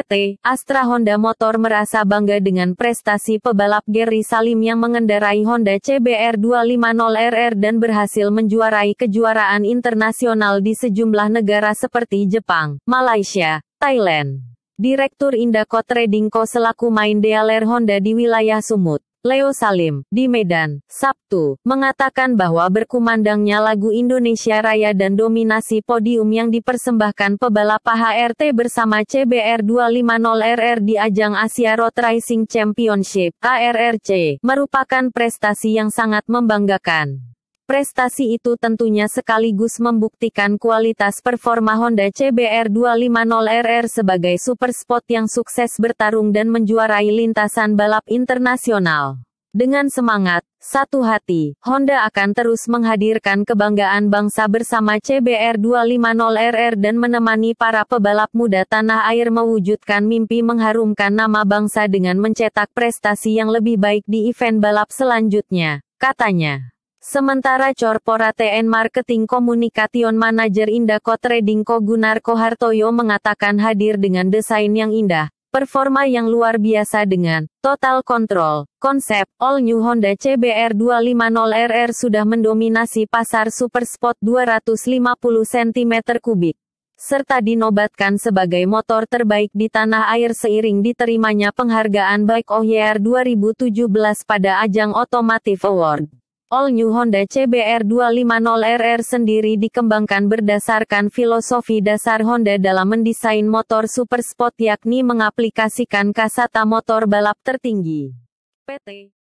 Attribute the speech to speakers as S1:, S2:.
S1: PT Astra Honda Motor merasa bangga dengan prestasi pebalap Gary Salim yang mengendarai Honda CBR 250RR dan berhasil menjuarai kejuaraan internasional di sejumlah negara seperti Jepang, Malaysia, Thailand. Direktur Indako Trading Co selaku main dealer Honda di wilayah Sumut. Leo Salim, di Medan, Sabtu, mengatakan bahwa berkumandangnya lagu Indonesia Raya dan dominasi podium yang dipersembahkan pebalap HRT bersama CBR 250RR di ajang Asia Road Racing Championship, ARRC, merupakan prestasi yang sangat membanggakan. Prestasi itu tentunya sekaligus membuktikan kualitas performa Honda CBR 250RR sebagai super sport yang sukses bertarung dan menjuarai lintasan balap internasional. Dengan semangat, satu hati, Honda akan terus menghadirkan kebanggaan bangsa bersama CBR 250RR dan menemani para pebalap muda tanah air mewujudkan mimpi mengharumkan nama bangsa dengan mencetak prestasi yang lebih baik di event balap selanjutnya, katanya. Sementara TN Marketing Communication Manager Indako Trading Co Gunarko Hartoyo mengatakan hadir dengan desain yang indah, performa yang luar biasa dengan total control, konsep all new Honda CBR 250RR sudah mendominasi pasar super sport 250 cm3 serta dinobatkan sebagai motor terbaik di tanah air seiring diterimanya penghargaan Bike of Year 2017 pada ajang Automotive Award. All New Honda CBR 250RR sendiri dikembangkan berdasarkan filosofi dasar Honda dalam mendesain motor super sport yakni mengaplikasikan kasata motor balap tertinggi. PT